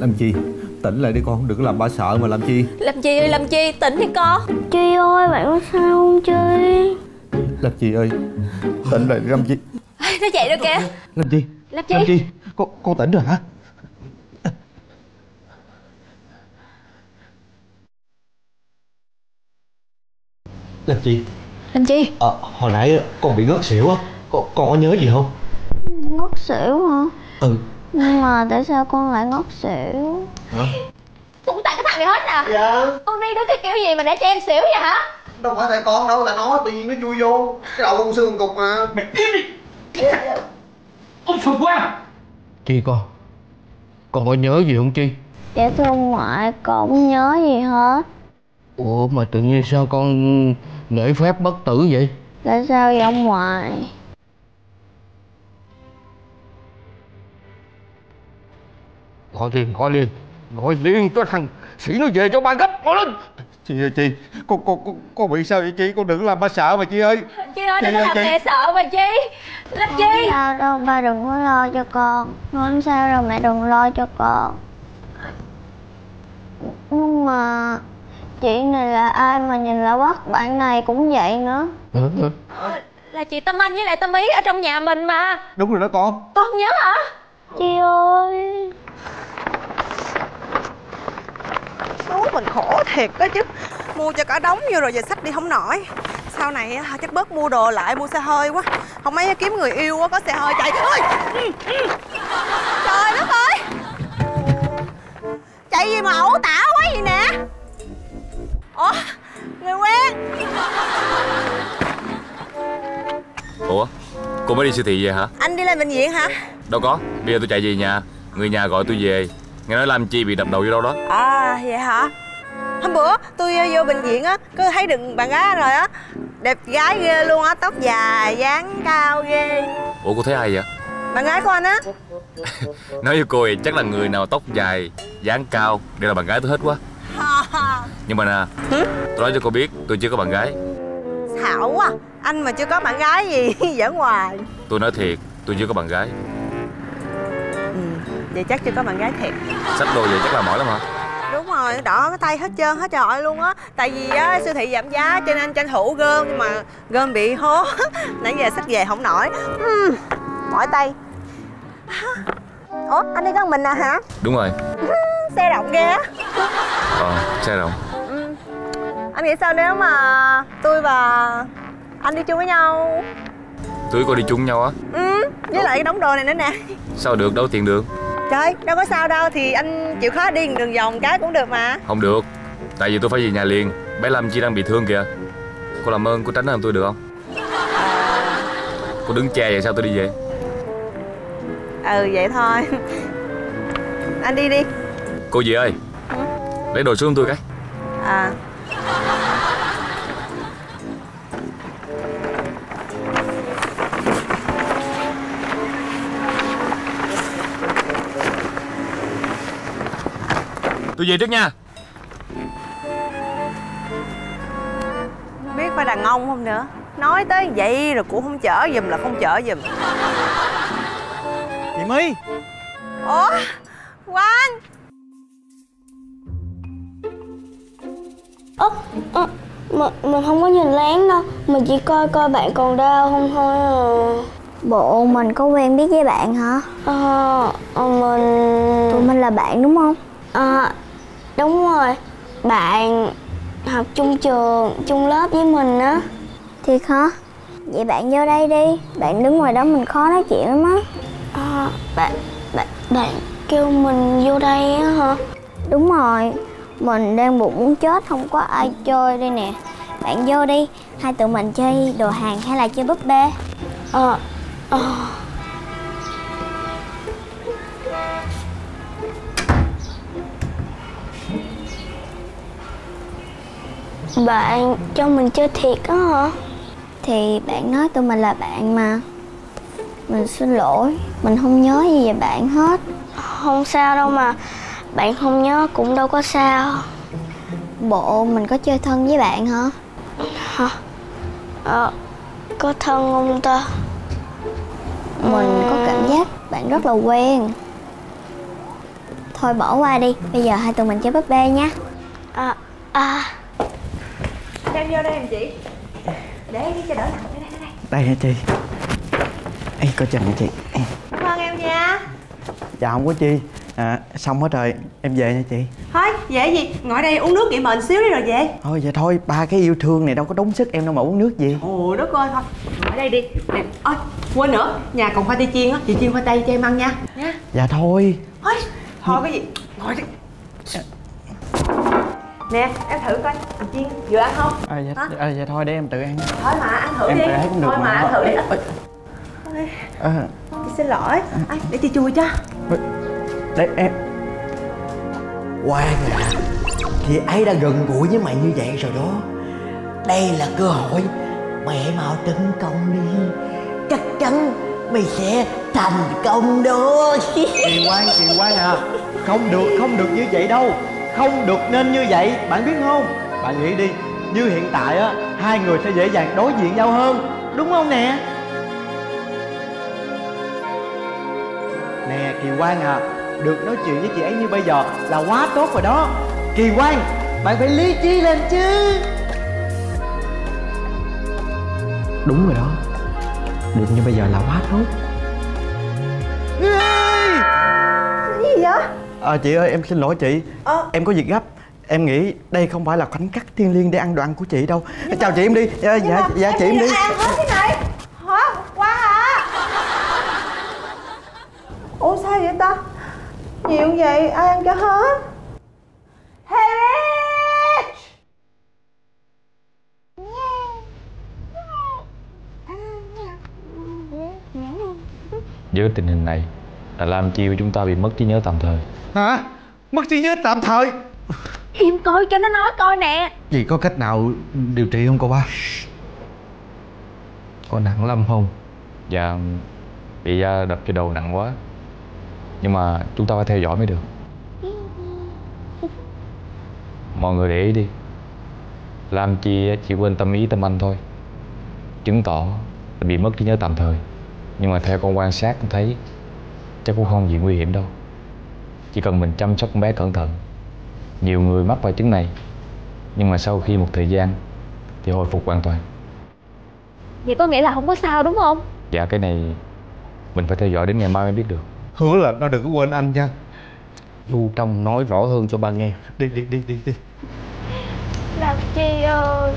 Làm chi? Tỉnh lại đi con Đừng có làm ba sợ mà làm chi? Làm chi ơi làm chi? Tỉnh đi con. Chi ơi bạn có sao không Chi? Làm chi ơi? Tỉnh lại đi làm chi? Nó chạy rồi kìa? Làm chi? Làm chi? Làm chi? Con, con tỉnh rồi hả? Làm chi? Làm chi? Ờ hồi nãy con bị ngất xỉu á. Con, con có nhớ gì không? Ngất xỉu hả? Ừ Nhưng mà tại sao con lại ngất xỉu? Hả? Cũng tại cái thằng này hết à? Dạ. Con đi đứa cái kiểu gì mà để cho em xỉu vậy hả? Đâu phải tại con đâu là nó tự nhiên nó chui vô. Cái đầu con xương cục mà. Mày Ông Phật quá. Chi con? Con có nhớ gì không Chi? Dạ thưa ông ngoại con không nhớ gì hết. Ủa mà tự nhiên sao con nể phép bất tử vậy? Tại sao vậy ông ngoại Gọi liền gọi liền. Gọi liền cho thằng sĩ nó về cho ba gấp Gọi lên. Chị ơi chị con, con, con, con bị sao vậy chị? Con đừng làm ba sợ mà chị ơi. Chi ơi đừng Chị làm chị. mẹ sợ mà chi Làm chi? Không sao đâu ba đừng có lo cho con. Không sao đâu mẹ đừng lo cho con. Nhưng mà Chị này là ai mà nhìn là bắt bạn này cũng vậy nữa. Hả? Là chị Tâm Anh với lại Tâm Ý ở trong nhà mình mà. Đúng rồi đó con. Con nhớ hả? Chị ơi thiệt đó chứ. Mua cho cả đống vô rồi giờ sách đi không nổi. Sau này á, chắc bớt mua đồ lại mua xe hơi quá. Không mấy kiếm người yêu á, có xe hơi chạy ơi Trời đất ơi! Chạy gì mà ẩu tả quá vậy nè? Ủa Người quen. Ủa Cô mới đi siêu thị về hả? Anh đi lên bệnh viện hả? Đâu có Bây giờ tôi chạy về nhà Người nhà gọi tôi về. Nghe nói Lam Chi bị đập đầu vô đâu đó. À vậy hả Hôm bữa tôi ờ, vô bệnh viện á Cứ thấy được bạn gái rồi á Đẹp gái ghê luôn á Tóc dài, dáng cao ghê. Ủa cô thấy ai vậy? Bạn gái của anh á. Nói với cô thì chắc là người nào tóc dài dáng cao Đều là bạn gái tôi hết quá. Nhưng mà nè Tôi nói cho cô biết tôi chưa có bạn gái. Xạo quá Anh mà chưa có bạn gái gì Giỡn hoài. Tôi nói thiệt tôi chưa có bạn gái. Ừ, Vậy chắc chưa có bạn gái thiệt. Xách đồ về chắc là mỏi lắm hả rồi, đỏ cái tay hết trơn hết trọi luôn á. Tại vì á, siêu thị giảm giá cho nên tranh thủ gom Nhưng mà gom bị hố. Nãy giờ xách về không nổi. Ừm, Mỏi tay. Ủa, anh đi con mình à hả? Đúng rồi. Xe rộng ghê á. Ờ xe rộng. Ừm. Anh nghĩ sao nếu mà tôi và anh đi chung với nhau? Tôi cô đi chung nhau á. Ừ, với lại cái đống đồ này nữa nè. Sao được đâu tiền được Trời, đâu có sao đâu Thì anh chịu khó đi đường vòng cái cũng được mà. Không được Tại vì tôi phải về nhà liền. Bé Lam Chi đang bị thương kìa. Cô làm ơn cô tránh làm tôi được không? Cô đứng che vậy sao tôi đi về? Ừ, vậy thôi. Anh đi đi. Cô gì ơi. Lấy đồ xuống tôi cái. À Tôi về trước nha. Biết phải đàn ông không nữa? Nói tới vậy rồi cũng không chở giùm là không chở giùm. Chị My. Ủa? Quang. Ơ, ơ, mình, mình không có nhìn lén đâu. Mình chỉ coi coi bạn còn đau không thôi à. Bộ mình có quen biết với bạn hả? Ờ, ờ, mình... Tụi mình là bạn đúng không? Ờ, đúng rồi. Bạn học chung trường, chung lớp với mình á. Thiệt hả? Vậy bạn vô đây đi. Bạn đứng ngoài đó mình khó nói chuyện lắm á. À, bạn, bạn, bạn kêu mình vô đây á hả? Đúng rồi. Mình đang bụng muốn chết không có ai chơi đây nè. Bạn vô đi. Hai tụi mình chơi đồ hàng hay là chơi búp bê? Ờ Ờ Bạn cho mình chơi thiệt á hả? Thì bạn nói tụi mình là bạn mà Mình xin lỗi Mình không nhớ gì về bạn hết Không sao đâu mà Bạn không nhớ cũng đâu có sao Bộ mình có chơi thân với bạn hả? Hả? Ờ, có thân không ta? Mình có cảm giác bạn rất là quen Thôi bỏ qua đi Bây giờ hai tụi mình chơi búp bê nha À À Đem vô đây em chị Để đi cho đỡ nặng. Đây đây đây. Đây hả chị Ê coi chừng nha chị. Cảm ơn em nha. Dạ không có chi. À, Xong hết rồi. Em về nha chị. Thôi dễ gì? Ngồi đây uống nước nghỉ mệnh xíu đi rồi về. Thôi dạ thôi. Ba cái yêu thương này đâu có đúng sức. Em đâu mà uống nước gì. Ôi đất ơi thôi. Ngồi đây đi. Nè Ôi quên nữa. Nhà còn khoai tây chiên á. Chị chiên khoai tây cho em ăn nha. Nha Dạ thôi. Thôi Thôi cái gì? Ngồi đi Nè em thử coi chị chiên vừa ăn không? À, dạ, Hả? à, dạ thôi để em tự ăn. Thôi mà ăn thử Em đi. thấy cũng được Thôi mà. mà. ăn thử đi. Ôi, à, Chị xin lỗi. Ai, Để chị chùi cho. Để em. Quang à Thì ấy đã gần gũi với mày như vậy rồi đó. Đây là cơ hội Mẹ mau tấn công đi. Chắc chắn mày sẽ thành công đó. Kỳ quan Kỳ quan à. Không được không được như vậy đâu Không được nên như vậy. Bạn biết không? Bạn nghĩ đi Như hiện tại á Hai người sẽ dễ dàng đối diện nhau hơn Đúng không nè? Nè Kỳ quan à Được nói chuyện với chị ấy như bây giờ Là quá tốt rồi đó. Kỳ quan Bạn phải lý trí lên chứ. Đúng rồi đó. Được như bây giờ là quá tốt. Cái gì vậy À, chị ơi em xin lỗi chị Ờ. Em có việc gấp Em nghĩ đây không phải là khoảnh khắc thiêng liêng để ăn đồ ăn của chị đâu Chào chị em đi Dạ dạ, dạ chị em đi ăn hết cái này Hả? Quá hả? Ủa sao vậy ta? Nhiều vậy ai ăn cho hết? Harry! Với tình hình này Là Lam Chi của chúng ta bị mất trí nhớ tạm thời Hả? Mất trí nhớ tạm thời. Im coi cho nó nói coi nè. Vậy có cách nào điều trị không cô ba Có nặng lắm không? Dạ Bị da đập cho đầu nặng quá. Nhưng mà chúng ta phải theo dõi mới được. Mọi người để ý đi. Lam Chi á, chỉ quên tâm ý tâm anh thôi. Chứng tỏ là bị mất trí nhớ tạm thời. Nhưng mà theo con quan sát con thấy Chắc cũng không gì nguy hiểm đâu Chỉ cần mình chăm sóc con bé cẩn thận. Nhiều người mắc phải chứng này Nhưng mà sau khi một thời gian Thì hồi phục hoàn toàn. Vậy có nghĩa là không có sao đúng không? Dạ cái này Mình phải theo dõi đến ngày mai mới biết được. Hứa là nó đừng có quên anh nha. Du trong nói rõ hơn cho ba nghe. Đi đi đi đi đi. Làm chi ơi